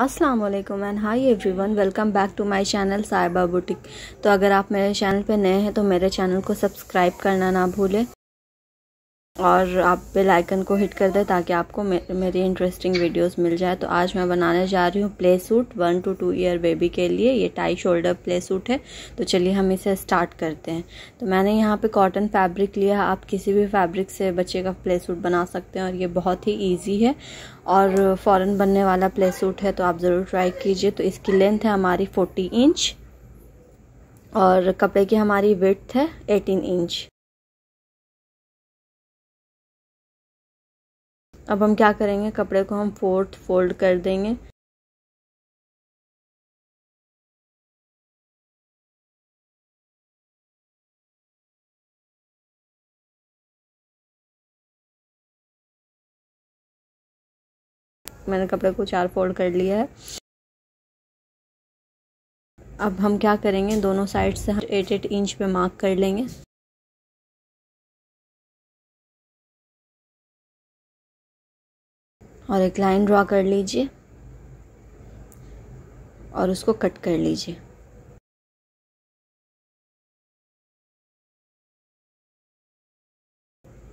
अस्सलाम वालेकुम and hi everyone welcome back to my channel Sahiba boutique तो अगर आप मेरे चैनल पे नए हैं तो मेरे चैनल को सब्सक्राइब करना ना भूलें। और आप बेल आइकन को हिट कर दें ताकि आपको मे, मेरी इंटरेस्टिंग वीडियोस मिल जाए। तो आज मैं बनाने जा रही हूँ playsuit one to two year baby के लिए। ये टाई शोल्डर प्ले सूट है। तो चलिए हम इसे स्टार्ट करते हैं। तो मैंने यहाँ पे कॉटन फैब्रिक लिया। आप किसी भी फैब्रिक से बच्चे का प्ले सूट बना सकते हैं और ये बहुत ही ईजी है। और फ़ौरन बनने वाला प्ले सूट है तो आप ज़रूर ट्राई कीजिए। तो इसकी लेंथ है हमारी फोर्टी इंच और कपड़े की हमारी विथ है एटीन इंच अब हम क्या करेंगे? कपड़े को हम फोर्थ फोल्ड कर देंगे। मैंने कपड़े को चार फोल्ड कर लिया है। अब हम क्या करेंगे? दोनों साइड से हम एट एट इंच पे मार्क कर लेंगे। और एक लाइन ड्रॉ कर लीजिए और उसको कट कर लीजिए।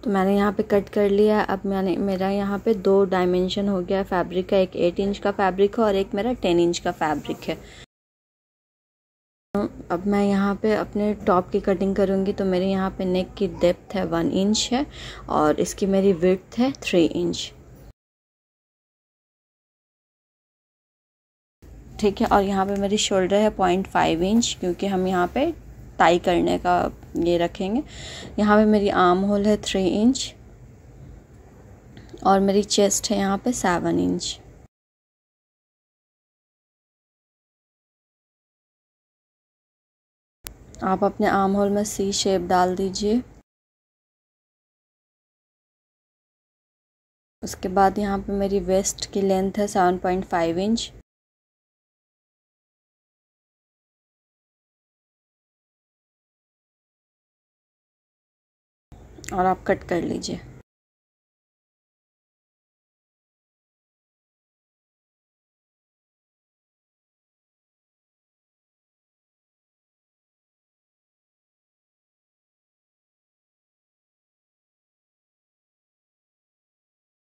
तो मैंने यहाँ पे कट कर लिया अब मैंने, मेरा यहाँ पे दो डायमेंशन हो गया। फैब्रिक का एक एट इंच का फैब्रिक है और एक मेरा टेन इंच का फैब्रिक है। अब मैं यहाँ पे अपने टॉप की कटिंग करूँगी। तो मेरे यहाँ पे नेक की डेप्थ है वन इंच है और इसकी मेरी विड्थ है थ्री इंच ठीक है, और यहाँ पे मेरी शोल्डर है पॉइंट फाइव इंच क्योंकि हम यहाँ पे टाई करने का ये रखेंगे। यहाँ पे मेरी आर्म होल है थ्री इंच और मेरी चेस्ट है यहाँ पे सेवन इंच आप अपने आर्म होल में सी शेप डाल दीजिए। उसके बाद यहाँ पे मेरी वेस्ट की लेंथ है सेवन पॉइंट फाइव इंच और आप कट कर लीजिए।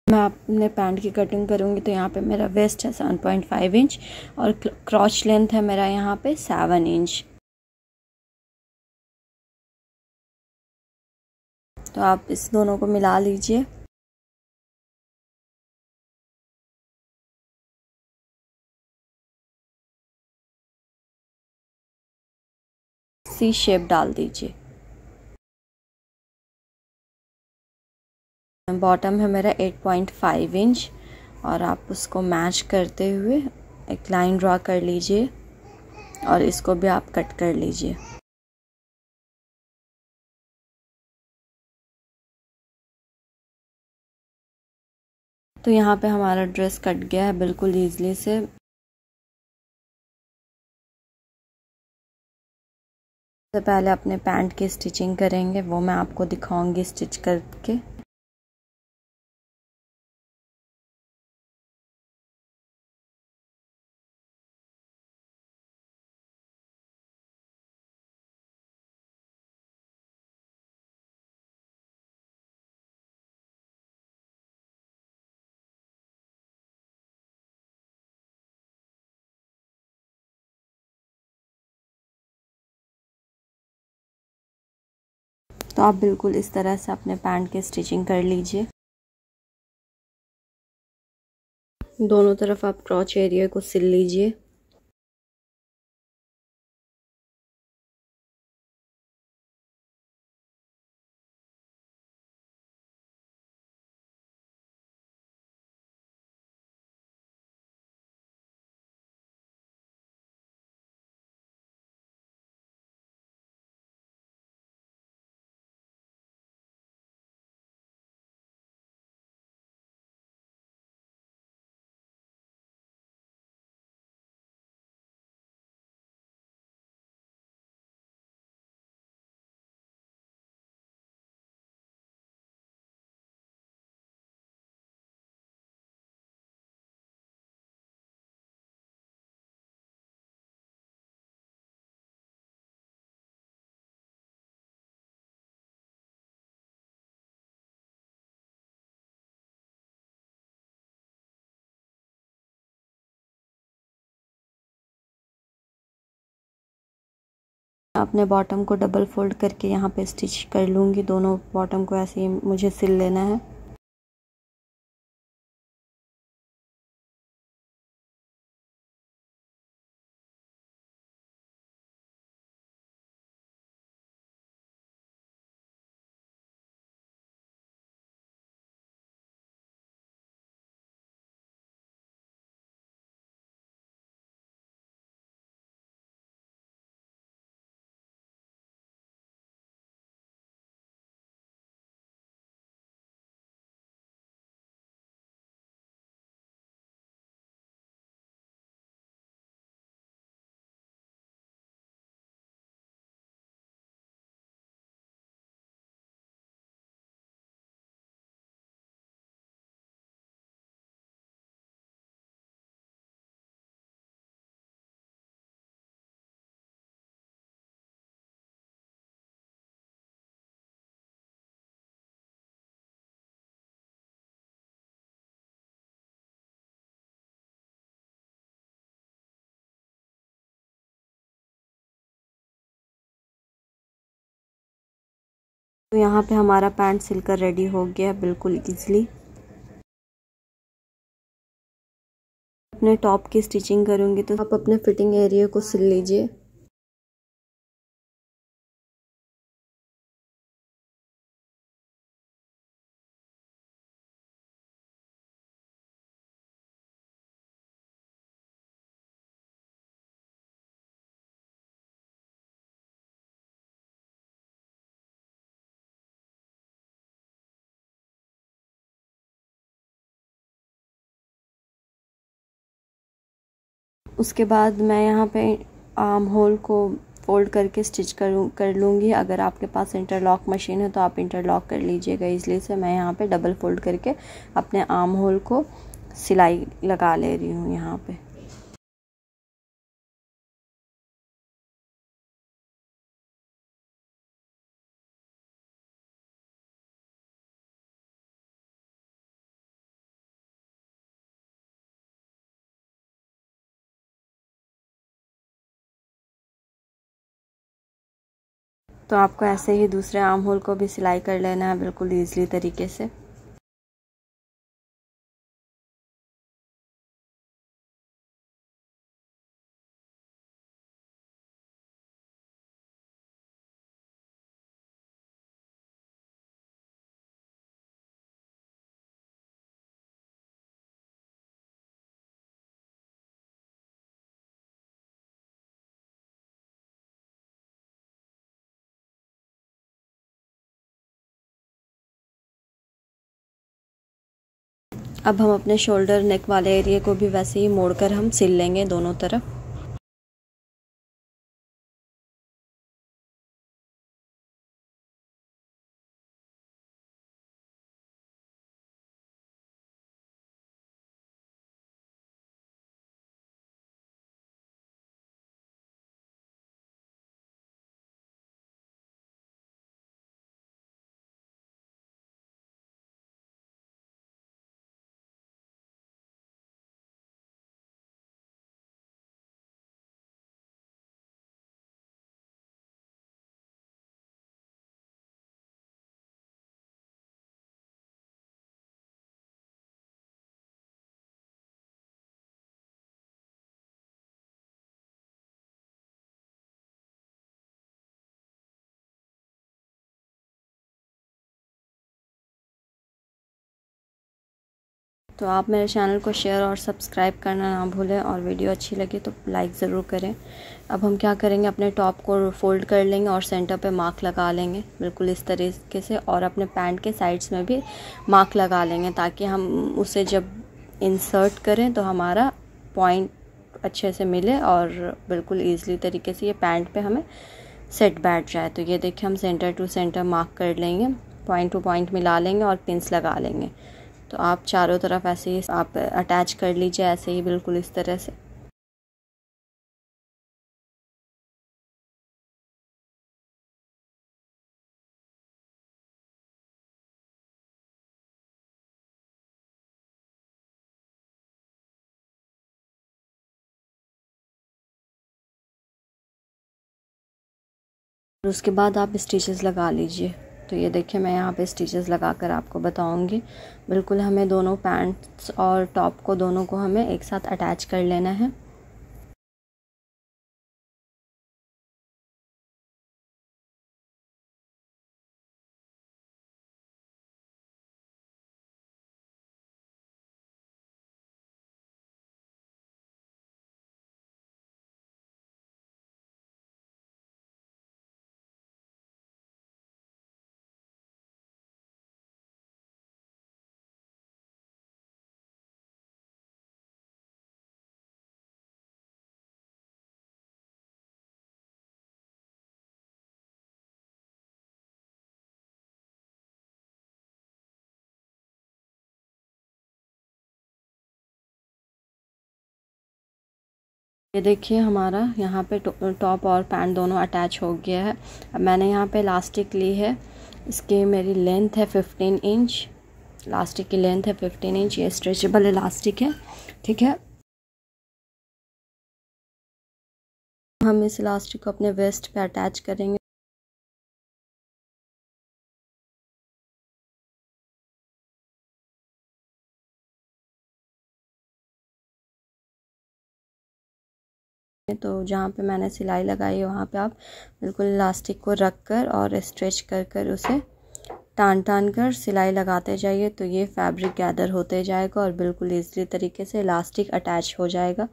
मैं अपने पैंट की कटिंग करूँगी तो यहाँ पे मेरा वेस्ट है सेवन पॉइंट फाइव इंच और क्रॉच लेंथ है मेरा यहाँ पे सेवन इंच तो आप इस दोनों को मिला लीजिए। सी शेप डाल दीजिए। बॉटम है मेरा 8.5 इंच और आप उसको मैच करते हुए एक लाइन ड्रा कर लीजिए और इसको भी आप कट कर लीजिए। तो यहाँ पे हमारा ड्रेस कट गया है बिल्कुल ईजली से। सबसे पहले अपने पैंट की स्टिचिंग करेंगे, वो मैं आपको दिखाऊँगी स्टिच करके। तो आप बिल्कुल इस तरह से अपने पैंट के स्टिचिंग कर लीजिए। दोनों तरफ़ आप क्रॉच एरिया को सिल लीजिए। अपने बॉटम को डबल फोल्ड करके यहाँ पे स्टिच कर लूँगी। दोनों बॉटम को ऐसे ही मुझे सिल लेना है। तो यहाँ पे हमारा पैंट सिलकर रेडी हो गया बिल्कुल इजीली अपने टॉप की स्टिचिंग करूँगी तो आप अपने फिटिंग एरिया को सिल लीजिए। उसके बाद मैं यहाँ पे आर्म होल को फोल्ड करके स्टिच करूँ, कर लूँगी। अगर आपके पास इंटरलॉक मशीन है तो आप इंटरलॉक कर लीजिएगा। इसलिए से मैं यहाँ पे डबल फोल्ड करके अपने आर्म होल को सिलाई लगा ले रही हूँ यहाँ पे। तो आपको ऐसे ही दूसरे आर्म होल को भी सिलाई कर लेना है बिल्कुल ईज़िली तरीके से। अब हम अपने शोल्डर नेक वाले एरिया को भी वैसे ही मोड़कर हम सिल लेंगे दोनों तरफ़। तो आप मेरे चैनल को शेयर और सब्सक्राइब करना ना भूलें और वीडियो अच्छी लगे तो लाइक ज़रूर करें। अब हम क्या करेंगे? अपने टॉप को फोल्ड कर लेंगे और सेंटर पे मार्क लगा लेंगे। बिल्कुल इस तरीके से और अपने पैंट के साइड्स में भी मार्क लगा लेंगे ताकि हम उसे जब इंसर्ट करें तो हमारा पॉइंट अच्छे से मिले और बिल्कुल ईज़िली तरीके से ये पैंट पे हमें सेट बैठ जाए। तो ये देखिए हम सेंटर टू सेंटर मार्क कर लेंगे, पॉइंट टू पॉइंट मिला लेंगे और पिंस लगा लेंगे। तो आप चारों तरफ़ ऐसे ही आप अटैच कर लीजिए, ऐसे ही बिल्कुल इस तरह से। उसके बाद आप स्टिचेस लगा लीजिए। तो ये देखिए, मैं यहाँ पे स्टिचेस लगा कर आपको बताऊँगी। बिल्कुल हमें दोनों पैंट्स और टॉप को, दोनों को हमें एक साथ अटैच कर लेना है। ये देखिए हमारा यहाँ पे टॉप और पैंट दोनों अटैच हो गया है। अब मैंने यहाँ पे इलास्टिक ली है। इसकी मेरी लेंथ है फिफ्टीन इंच। इलास्टिक की लेंथ है फिफ्टीन इंच। ये स्ट्रेचेबल इलास्टिक है, ठीक है? हम इस इलास्टिक को अपने वेस्ट पे अटैच करेंगे। तो जहाँ पे मैंने सिलाई लगाई है, वहाँ पे आप बिल्कुल इलास्टिक को रख कर और स्ट्रेच कर कर उसे टान टान कर सिलाई लगाते जाइए तो ये फैब्रिक गैदर होते जाएगा और बिल्कुल ईजली तरीके से इलास्टिक अटैच हो जाएगा।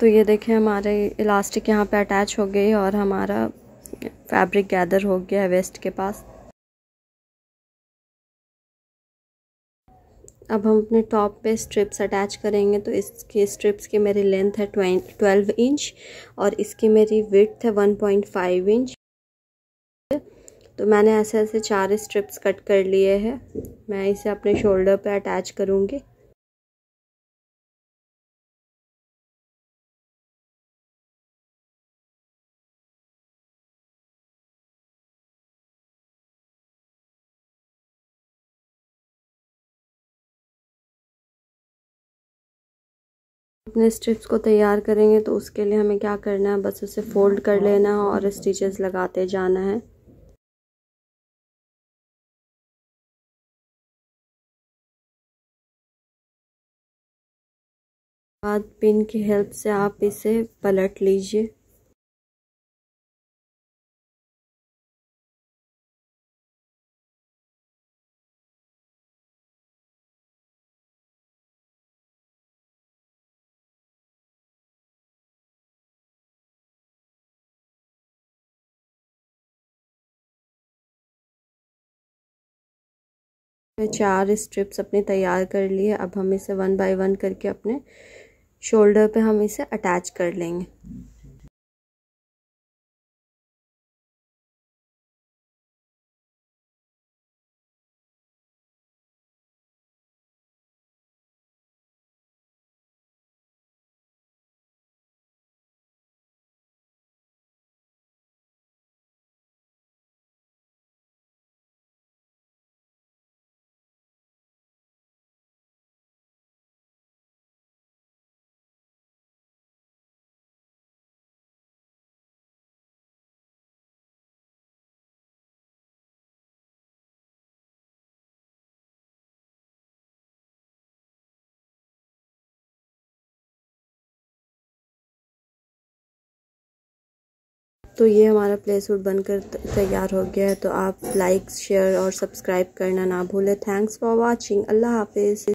तो ये देखें हमारे इलास्टिक यहाँ पे अटैच हो गई और हमारा फैब्रिक गैदर हो गया है वेस्ट के पास। अब हम अपने टॉप पे स्ट्रिप्स अटैच करेंगे तो इसकी स्ट्रिप्स की मेरी लेंथ है ट्वेल्व इंच और इसकी मेरी विड्थ है वन पॉइंट फाइव इंच तो मैंने ऐसे ऐसे चार स्ट्रिप्स कट कर लिए हैं। मैं इसे अपने शोल्डर पे अटैच करूँगी। अपने स्ट्रिप्स को तैयार करेंगे तो उसके लिए हमें क्या करना है? बस उसे फोल्ड कर लेना है और स्टिचेस लगाते जाना है। बाद पिन की हेल्प से आप इसे पलट लीजिए। चार स्ट्रिप्स अपने तैयार कर लिए। अब हम इसे वन बाय वन करके अपने शोल्डर पे हम इसे अटैच कर लेंगे। तो ये हमारा प्ले सूट बनकर तैयार हो गया है। तो आप लाइक शेयर और सब्सक्राइब करना ना भूलें। थैंक्स फॉर वाचिंग अल्लाह हाफिज़।